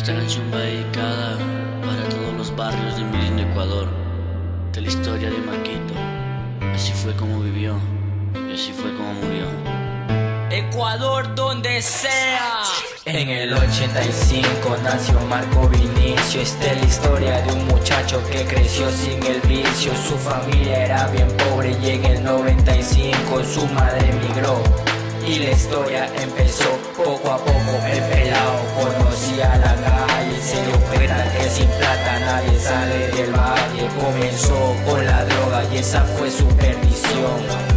Esta canción va dedicada para todos los barrios de mi lindo Ecuador, de la historia de Marquito. Así fue como vivió y así fue como murió. Ecuador donde sea. En el 85 nació Marco Vinicio. Esta es la historia de un muchacho que creció sin el vicio. Su familia era bien pobre y en el 95 su madre emigró. Y la historia empezó poco a poco. El pelado conocía la Con la droga y esa fue su perdición.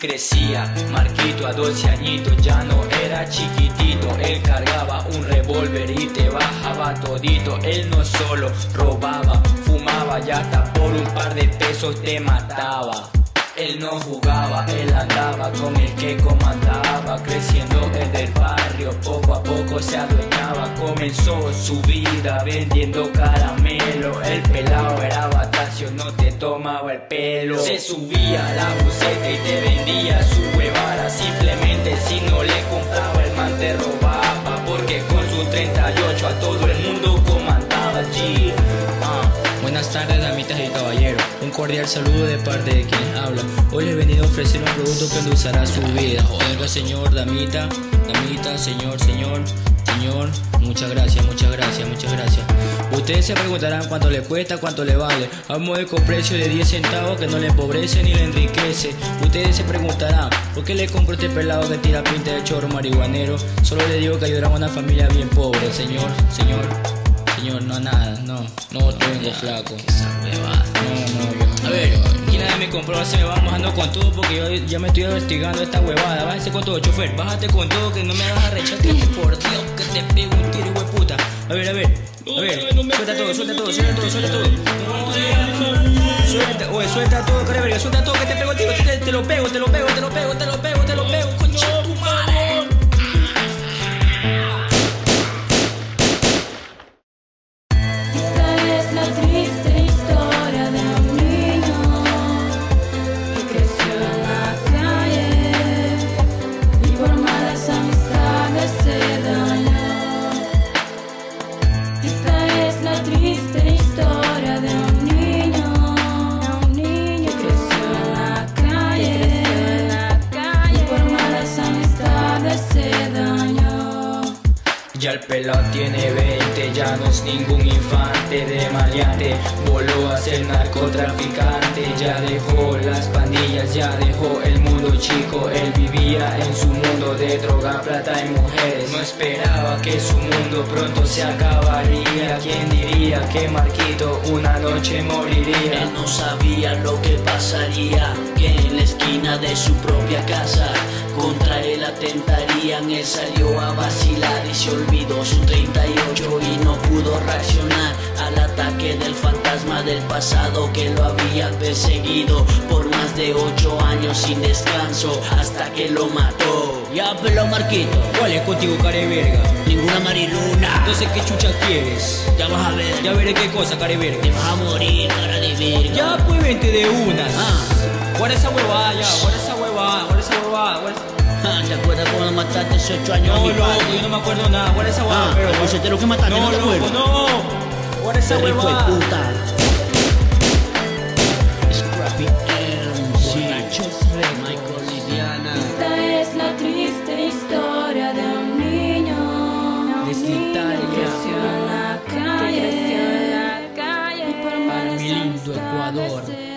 Crecía, Marquito a 12 añitos ya no era chiquitito. Él cargaba un revólver y te bajaba todito. Él no solo robaba, fumaba y hasta por un par de pesos te mataba. Él no jugaba, él andaba con el que comandaba, creciendo desde el barrio, poco a poco se adueñaba, comenzó su vida vendiendo caramelo, subía la buceta y te vendía su huevada, simplemente si no le compraba el man te robaba, porque con su 38 a todo el mundo comandaba allí. Ah, buenas tardes, damitas y caballeros. Un cordial saludo de parte de quien habla. Hoy he venido a ofrecer un producto que endulzará su vida. Oiga, señor, damita, damita, señor, señor, señor. Muchas gracias, muchas gracias, muchas gracias. Ustedes se preguntarán cuánto le cuesta, cuánto le vale. A un módico precio de 10 centavos que no le empobrece ni le enriquece. Ustedes se preguntarán, ¿por qué le compro este pelado que tira pinta de chorro marihuanero? Solo le digo que ayudará a una familia bien pobre, señor, señor. Señor, no nada, no, no tengo flaco. No, no, compró, se me va mojando con todo porque yo ya me estoy investigando esta huevada. Bájate con todo, chofer, bájate con todo que no me hagas arrecharte, por Dios, que te pego un tiro, de puta. A ver, a ver, a ver, suelta todo, suelta todo, suelta todo, suelta todo. Suelta, oye, suelta todo, suelta todo, que te pego, te lo pego, te lo pego, te lo pego, te lo pego, te lo pego, pelado tiene 20, ya no es ningún infante de maleante. Voló a ser narcotraficante, ya dejó las pandillas, ya dejó el mundo chico. Él vivía en su mundo de droga, plata y mujeres. No esperaba que su mundo pronto se acabaría. ¿Quién diría que Marquito una noche moriría? Él no sabía lo que pasaría, que en la esquina de su propia casa contra él atentarían. Él salió a vacilar y se olvidó su 38 y no pudo reaccionar al ataque del fantasma del pasado que lo había perseguido por más de 8 años sin descanso hasta que lo mató. Ya peló Marquito, ¿Cuál es contigo, care verga? ninguna mariluna. Entonces, ¿qué chucha quieres? Ya vas a ver, Ya veré qué cosa, care verga. te vas a morir, cara de verga. Ya, pues vente de unas. Ah. Guarda esa huevada ya, ¿Se acuerda cuando mataste hace 8 años? No, loco, yo no me acuerdo nada. ¿Cuál es esa huevada? Ah, pero el que mataste, no, no loco, acuerdo. no. ¿Cuál es esa puta. Scrappy MC. Esta es la triste historia de un niño. Creció en la calle. Ecuador.